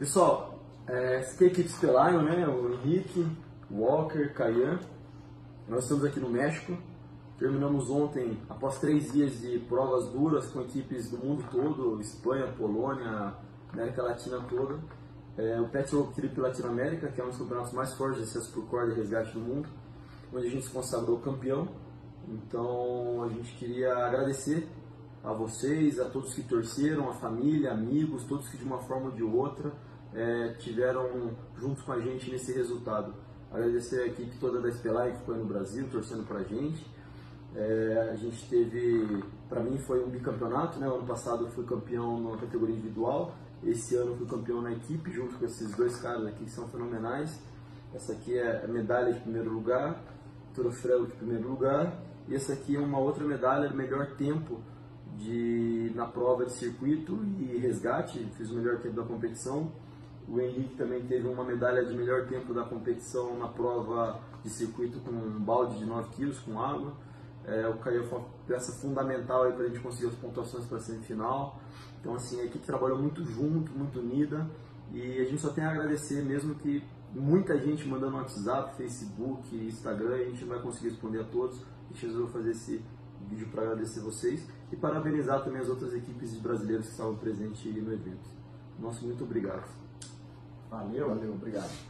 Pessoal, é, é a equipe Stellion, né? O Henrique, Walker, Caian. Nós estamos aqui no México. Terminamos ontem, após três dias de provas duras com equipes do mundo todo, Espanha, Polônia, América Latina toda. É, o Pet Rope Trip Latinoamérica, que é um dos campeonatos mais fortes de acesso por corda e resgate do mundo, onde a gente se consagrou campeão. Então a gente queria agradecer a vocês, a todos que torceram, a família, amigos, todos que de uma forma ou de outra é, tiveram junto com a gente nesse resultado. Agradecer a equipe toda da Espelai que ficou no Brasil, torcendo pra gente. É, a gente teve, para mim foi um bicampeonato, né? Ano passado eu fui campeão na categoria individual, esse ano eu fui campeão na equipe, junto com esses dois caras aqui que são fenomenais. Essa aqui é a medalha de primeiro lugar, troféu de primeiro lugar, e essa aqui é uma outra medalha melhor tempo de, na prova de circuito e resgate, fiz o melhor tempo da competição. O Henrique também teve uma medalha de melhor tempo da competição na prova de circuito com um balde de 9 kg com água. É, o Caio foi uma peça fundamental para a gente conseguir as pontuações para a semifinal. Então, assim, a equipe trabalhou muito junto, muito unida. E a gente só tem a agradecer, mesmo que muita gente mandando WhatsApp, Facebook, Instagram, a gente não vai conseguir responder a todos. A gente resolveu fazer esse vídeo para agradecer vocês e parabenizar também as outras equipes de brasileiros que estavam presentes no evento. Nosso muito obrigado. Valeu, valeu, obrigado.